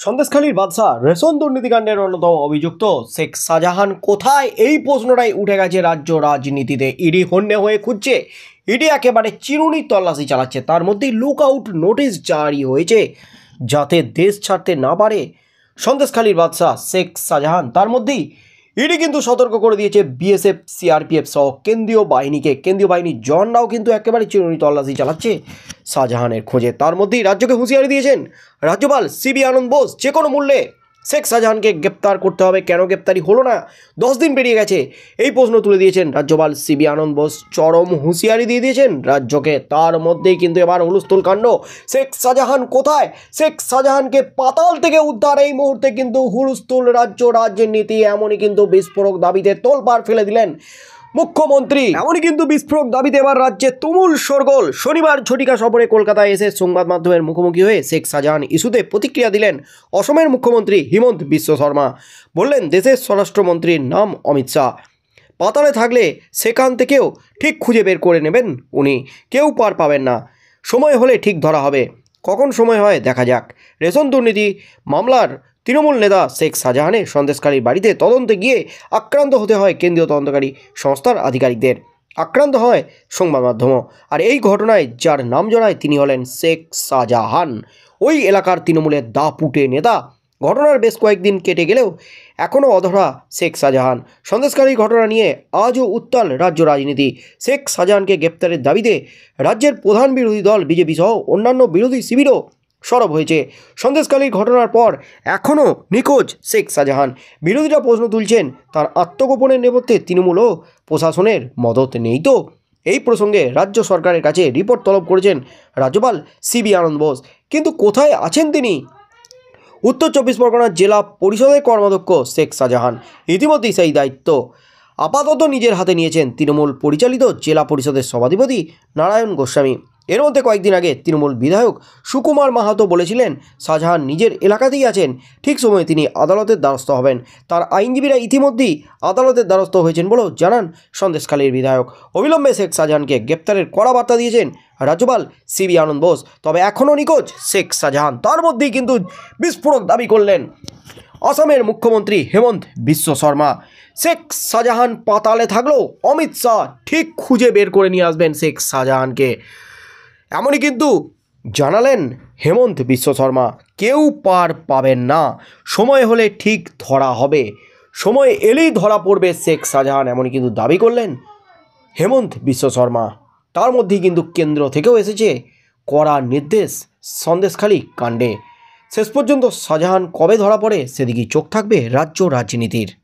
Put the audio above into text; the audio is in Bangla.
সন্দেশখালীর বাদশাহ রেশন দুর্নীতিকাণ্ডের অন্যতম অভিযুক্ত শেখ শাহজাহান কোথায়? এই প্রশ্নটাই উঠে গেছে রাজ্য রাজনীতিতে। ইডি হন্যে হয়ে খুঁজছে। ইডি একেবারে চিরুনি তল্লাশি চালাচ্ছে। তার মধ্যেই লুক আউট নোটিশ জারি হয়েছে যাতে দেশ ছাড়তে না পারে সন্দেশখালীর বাদশাহ শেখ শাহজাহান। তার মধ্যেই ইডি কিন্তু সতর্ক করে দিয়েছে বিএসএফ সিআরপিএফ সহ কেন্দ্রীয় বাহিনীকে। কেন্দ্রীয় বাহিনীর জওয়ানরাও কিন্তু একেবারে চিরুনি তল্লাশি চালাচ্ছে। শাহজাহানের খোঁজে। তার মধ্যেই রাজ্যকে হুঁশিয়ারি দিয়েছেন রাজ্যপাল সিবি আনন্দ বোস। যে কোনো মূল্যে শেখ শাহজাহানকে গ্রেপ্তার করতে হবে। কেন গ্রেপ্তারি হলো না? দশ দিন পেরিয়ে গেছে। এই প্রশ্ন তুলে দিয়েছেন রাজ্যপাল সিবি আনন্দ বোস। চরম হুঁশিয়ারি দিয়ে দিয়েছেন রাজ্যকে। তার মধ্যেই কিন্তু এবার হুলস্থুল কাণ্ড। শেখ শাহজাহান কোথায়? শেখ শাহজাহানকে পাতাল থেকে উদ্ধার। এই মুহূর্তে কিন্তু হুলস্থুল রাজ্য রাজনীতি এমনই কিন্তু বিস্ফোরক দাবিতে তোলপাড় ফেলে দিলেন মুখ্যমন্ত্রী। এমনই কিন্তু বিস্ফোরক দাবিতে এবার রাজ্যে তুমুল সরগোল শনিবার ঝটিকা সফরে কলকাতায় এসে সংবাদ মাধ্যমের মুখোমুখি হয়ে শেখ শাহজাহান ইস্যুতে প্রতিক্রিয়া দিলেন অসমের মুখ্যমন্ত্রী হিমন্ত বিশ্ব শর্মা। বললেন, দেশের স্বরাষ্ট্রমন্ত্রীর নাম অমিত শাহ। পাতালে থাকলে সেখান থেকেও ঠিক খুঁজে বের করে নেবেন উনি। কেউ পার পাবেন না। সময় হলে ঠিক ধরা হবে। কখন সময় হয় দেখা যাক। রেশন দুর্নীতি, মামলার তৃণমূল নেতা শেখ শাহজাহানের সন্দেশকারীর বাড়িতে তদন্তে গিয়ে আক্রান্ত হতে হয় কেন্দ্রীয় তদন্তকারী সংস্থার আধিকারিকদের। আক্রান্ত হয় সংবাদ মাধ্যমও। আর এই ঘটনায় যার নাম জড়ায় তিনি হলেন শেখ শাহজাহান। ওই এলাকার তৃণমূলের দাপুটে নেতা। ঘটনার বেশ কয়েকদিন কেটে গেলেও এখনও অধরা শেখ শাহজাহান। সন্দেশকারী ঘটনা নিয়ে আজও উত্তাল রাজ্য রাজনীতি। শেখ শাহজাহানকে গ্রেপ্তারের দাবিতে রাজ্যের প্রধান বিরোধী দল বিজেপি সহ অন্যান্য বিরোধী শিবিরও সরব হয়েছে। সন্দেশকালীর ঘটনার পর এখনও নিখোঁজ শেখ শাহজাহান। বিরোধীরা প্রশ্ন তুলছেন, তার আত্মগোপনের নেপথ্যে তৃণমূল ও প্রশাসনের মদত নেই তো? এই প্রসঙ্গে রাজ্য সরকারের কাছে রিপোর্ট তলব করেছেন রাজ্যপাল সিবি আনন্দ বোস। কিন্তু কোথায় আছেন তিনি? উত্তর চব্বিশ পরগনার জেলা পরিষদের কর্মাধ্যক্ষ শেখ শাহজাহান। ইতিমধ্যেই সেই দায়িত্ব আপাতত নিজের হাতে নিয়েছেন তৃণমূল পরিচালিত জেলা পরিষদের সভাধিপতি নারায়ণ গোস্বামী। এর মধ্যে কয়েকদিন আগে তৃণমূল বিধায়ক সুকুমার মাহাতো বলেছিলেন, শাহজাহান নিজের এলাকাতেই আছেন, ঠিক সময়ে তিনি আদালতের দ্বারস্থ হবেন। তার আইনজীবীরা ইতিমধ্যেই আদালতের দ্বারস্থ হয়েছেন বলেও জানান সন্দেশখালীর বিধায়ক। অবিলম্বে শেখ শাহজাহানকে গ্রেপ্তারের কড়া বার্তা দিয়েছেন রাজ্যপাল সিবি আনন্দ বোস। তবে এখনও নিখোঁজ শেখ শাহজাহান। তার মধ্যেই কিন্তু বিস্ফোরক দাবি করলেন অসমের মুখ্যমন্ত্রী হেমন্ত বিশ্ব শর্মা। শেখ শাহজাহান পাতালে থাকলেও অমিত শাহ ঠিক খুঁজে বের করে নিয়ে আসবেন শেখ শাহজাহানকে। এমনই কিন্তু জানালেন হেমন্ত বিশ্ব শর্মা। কেউ পার পাবেন না। সময় হলে ঠিক ধরা হবে। সময় এলেই ধরা পড়বে শেখ শাহজাহান, এমনই কিন্তু দাবি করলেন হেমন্ত বিশ্ব শর্মা। তার মধ্যেই কিন্তু কেন্দ্র থেকেও এসেছে কড়া নির্দেশ, সন্দেশখালী কাণ্ডে। শেষ পর্যন্ত শাহজাহান কবে ধরা পড়ে, সেদিকেই চোখ থাকবে রাজ্য রাজনীতির।